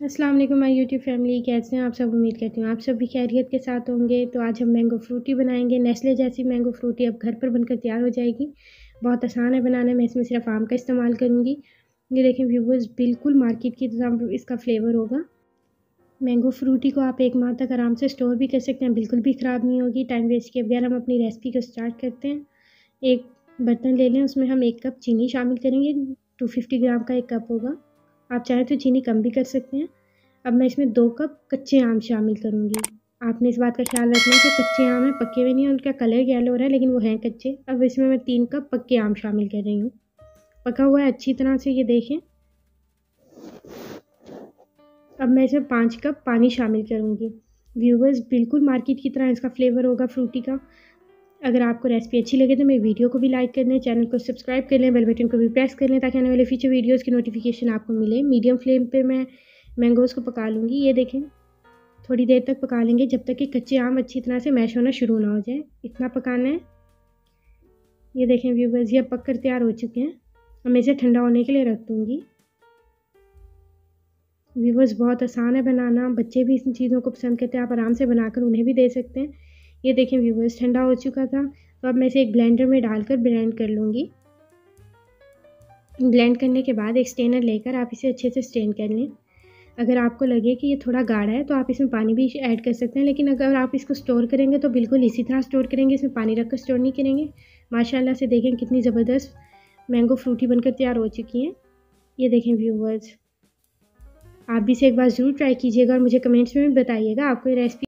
अस्सलाम वालेकुम my YouTube family, कैसे हैं आप सब? उम्मीद करती हूँ आप सब भी खैरियत के साथ होंगे। तो आज हम मैंगो फ्रूटी बनाएँगे। नेस्ले जैसी मैंगो फ्रूटी अब घर पर बनकर तैयार हो जाएगी। बहुत आसान है बनाने में, इसमें सिर्फ़ आम का इस्तेमाल करूँगी। ये देखें व्यूवर्स बिल्कुल मार्केट की तरह इसका फ्लेवर होगा। मैंगो फ्रूटी को आप एक माह तक आराम से स्टोर भी कर सकते हैं। बिल्कुल भी ख़राब नहीं होगी। टाइम वेस्ट के बगैर हम अपनी रेसिपी को स्टार्ट करते हैं। एक बर्तन ले लें, उसमें हम एक कप चीनी शामिल करेंगे। टू फिफ्टी ग्राम का एक कप होगा। आप चाहें तो चीनी कम भी कर सकते हैं। अब मैं इसमें दो कप कच्चे आम शामिल करूँगी। आपने इस बात का ख्याल रखना है कि कच्चे आम हैं पक्के हुए नहीं हैं उनका कलर येलो हो रहा है, लेकिन वो हैं कच्चे। अब इसमें मैं तीन कप पक्के आम शामिल कर रही हूँ। पका हुआ है अच्छी तरह से, ये देखें। अब मैं इसमें पाँच कप पानी शामिल करूँगी। व्यूवर्स बिल्कुल मार्केट की तरह इसका फ्लेवर होगा फ्रूटी का। अगर आपको रेसिपी अच्छी लगे तो मेरे वीडियो को भी लाइक कर लें चैनल को सब्सक्राइब कर लें, बेल बटन को भी प्रेस कर लें ताकि आने वाले फ्यूचर वीडियोस की नोटिफिकेशन आपको मिले। मीडियम फ्लेम पे मैं मैंगोज़ को पका लूँगी। ये देखें, थोड़ी देर तक पका लेंगे जब तक कि कच्चे आम अच्छी तरह से मैश होना शुरू ना हो जाए। इतना पकाना है। ये देखें व्यूवर्स ये पक कर तैयार हो चुके हैं। अब मैं इसे ठंडा होने के लिए रख दूँगी। व्यूवर्स बहुत आसान है बनाना। बच्चे भी इन चीज़ों को पसंद करते हैं। आप आराम से बनाकर उन्हें भी दे सकते हैं। ये देखें व्यूवर्स ठंडा हो चुका था। तो अब मैं इसे एक ब्लेंडर में डालकर ब्लेंड कर लूँगी। ब्लेंड करने के बाद एक स्टेनर लेकर आप इसे अच्छे से स्टेन कर लें। अगर आपको लगे कि ये थोड़ा गाढ़ा है तो आप इसमें पानी भी ऐड कर सकते हैं, लेकिन अगर आप इसको स्टोर करेंगे तो बिल्कुल इसी तरह स्टोर करेंगे, इसमें पानी रख कर स्टोर नहीं करेंगे। माशाल्लाह से देखें कितनी ज़बरदस्त मैंगो फ्रूटी बनकर तैयार हो चुकी हैं। ये देखें व्यूवर्स आप भी इसे एक बार ज़रूर ट्राई कीजिएगा और मुझे कमेंट्स में भी बताइएगा, आपको ये रेसिपी